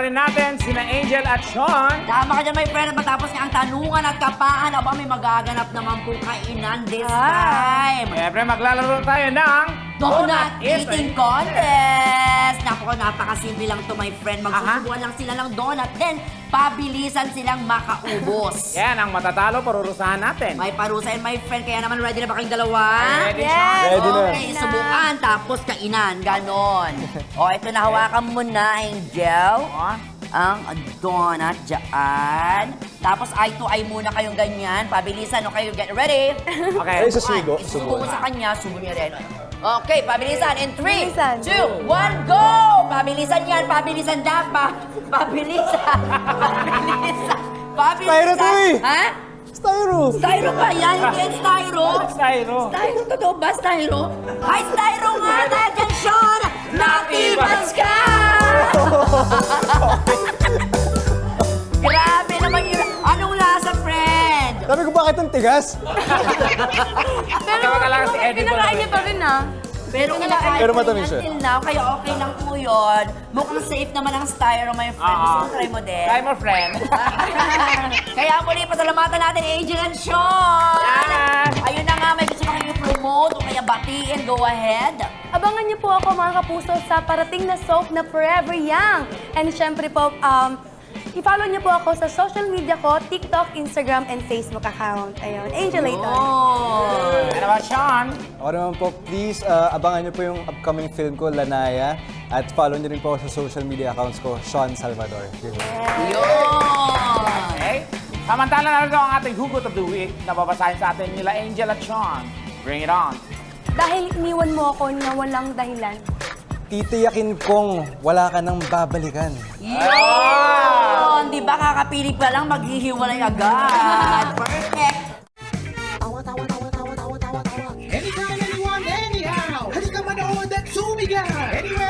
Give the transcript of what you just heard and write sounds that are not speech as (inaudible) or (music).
rin natin sina Angel at Sean. Tama ka dyan, my friend. At Matapos nga ang tanungan at kapaan, aba may magaganap naman po kainan this time. Siyempre, maglalaro tayo ng Donut Eating Contest! Naku, napakasimple lang to my friend. Magsusubuan lang sila ng donut, then pabilisan silang makaubos. (laughs) Yan, ang matatalo, parurusahan natin. May parusa and my friend, kaya naman ready na ba kayong dalawa? Ready, Yes! Ready na. Okay, subukan, tapos kainan, ganon. (laughs) o, ito na, hawakan mo na, Angel. Oh. Ang donut dyan. Tapos eye to eye muna kayong ganyan. Pabilisan, okay? Get ready? Okay. Ay, sa sugo. Subo ko Subo. sa kanya, subo niya rin. Okay, pabilisan. In 3, Pabilisan. 2, 1, go! Pabilisan yan, pabilisan dapat. Pa pabilisan. (laughs) Pabilisan. Pabilisan. Styro to eh. Ha? Styro! Styro ba yan? Hindi yan styro. Styro. Styro, totoo ba styro? Hi, styro nga na dyan, Sean! Natibas ka! (laughs) Grabe naman yun. Anong lasa, friend? Sabi ko, bakit ang tigas? (laughs) Pero pinakain niya pa rin ah. Pero kinakain Pero ko matamis siya. until now, kaya okay lang po yun. Mukhang safe naman ang styro, my friend. Oo. Gusto mo try mo din? Try mo, friend. (laughs) kaya muli, pasalamatan natin Angel and Sean! Yan! Ayun na nga, may gusto ba kayo promote o kaya batiin? Go ahead! Abangan niyo po ako mga kapuso sa parating na soap na Forever Young. And syempre po, um, i-follow niyo po ako sa social media ko, TikTok, Instagram, and Facebook account. Ayun, Angel Layton. Oh! Ano ba, Sean? Ako naman po, please, uh, abangan niyo po yung upcoming film ko, Lanaya. At follow niyo rin po ako sa social media accounts ko, Sean Salvador. Yun. Okay. Samantala na rin ang ating hugot of the week na babasahin sa atin nila Angel at Sean. Bring it on. Dahil iniwan mo ako na walang dahilan. Titiyakin kong wala ka nang babalikan ngayon, di ba kakapili pa lang maghihiwalay agad. (laughs) Perfect! Tawa, tawa, tawa, tawa, tawa, tawa. Anytime, anyone, anyhow! Halika manood at sumigaw! Anyway!